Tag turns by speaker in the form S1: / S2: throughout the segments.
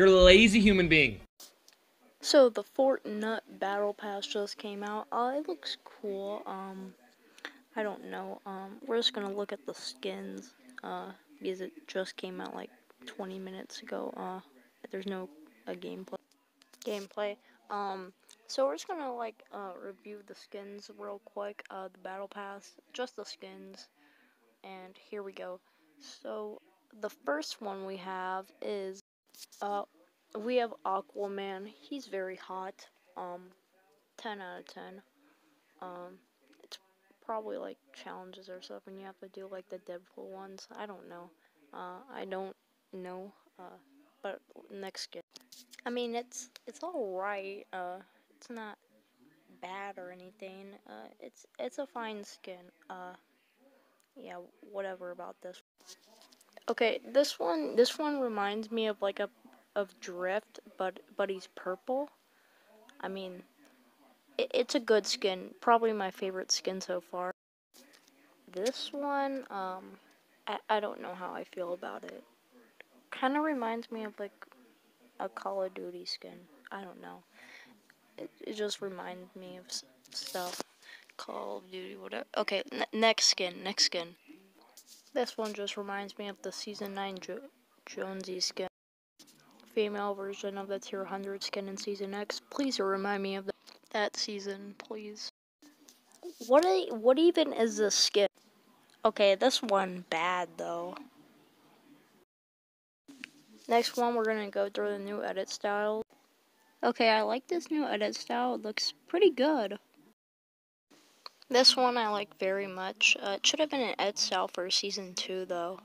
S1: You're a lazy human being.
S2: So the Fortnite Battle Pass just came out. Uh, it looks cool. Um, I don't know. Um, we're just gonna look at the skins. Uh, because it just came out like 20 minutes ago. Uh, there's no a gameplay. Gameplay. Um, so we're just gonna like uh review the skins real quick. Uh, the Battle Pass, just the skins, and here we go. So the first one we have is uh we have Aquaman. He's very hot. Um, 10 out of 10. Um, it's probably like challenges or and you have to do like the Deadpool ones. I don't know. Uh, I don't know. Uh, but next skin. I mean, it's it's all right. Uh, it's not bad or anything. Uh, it's it's a fine skin. Uh, yeah, whatever about this. Okay, this one this one reminds me of like a of Drift, but but he's purple. I mean, it, it's a good skin. Probably my favorite skin so far. This one, um, I, I don't know how I feel about it. Kind of reminds me of like a Call of Duty skin. I don't know. It, it just reminds me of stuff. Call of Duty, whatever. Okay, next skin, next skin. This one just reminds me of the Season 9 jo Jonesy skin female version of the tier 100 skin in Season X. Please remind me of that, that season, please. What a, what even is this skin? Okay, this one bad though. Next one, we're gonna go through the new edit style. Okay, I like this new edit style. It looks pretty good. This one I like very much. Uh, it should have been an edit style for season 2 though.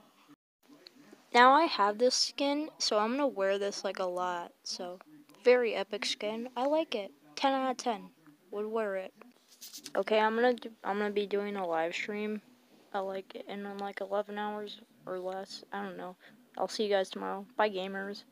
S2: Now I have this skin, so I'm gonna wear this like a lot. So, very epic skin. I like it. 10 out of 10. Would wear it. Okay, I'm gonna do, I'm gonna be doing a live stream. I like it in like 11 hours or less. I don't know. I'll see you guys tomorrow. Bye, gamers.